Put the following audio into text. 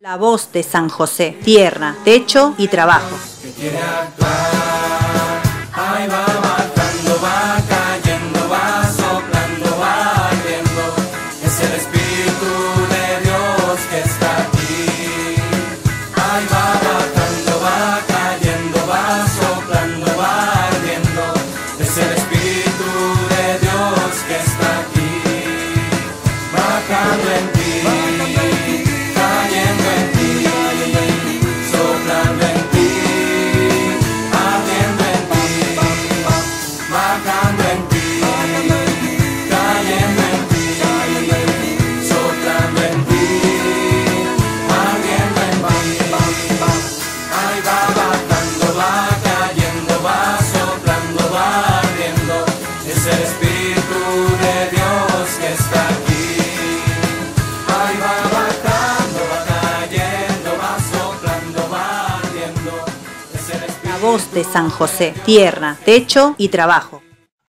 La voz de San José, tierra, techo y trabajo. Espíritu de Dios que está aquí. Va ardiendo. Es el Espíritu de Dios que está aquí. Ahí va bajando, va cayendo, va soplando, va ardiendo. Es el Espíritu La voz de San José, tierra, techo y trabajo.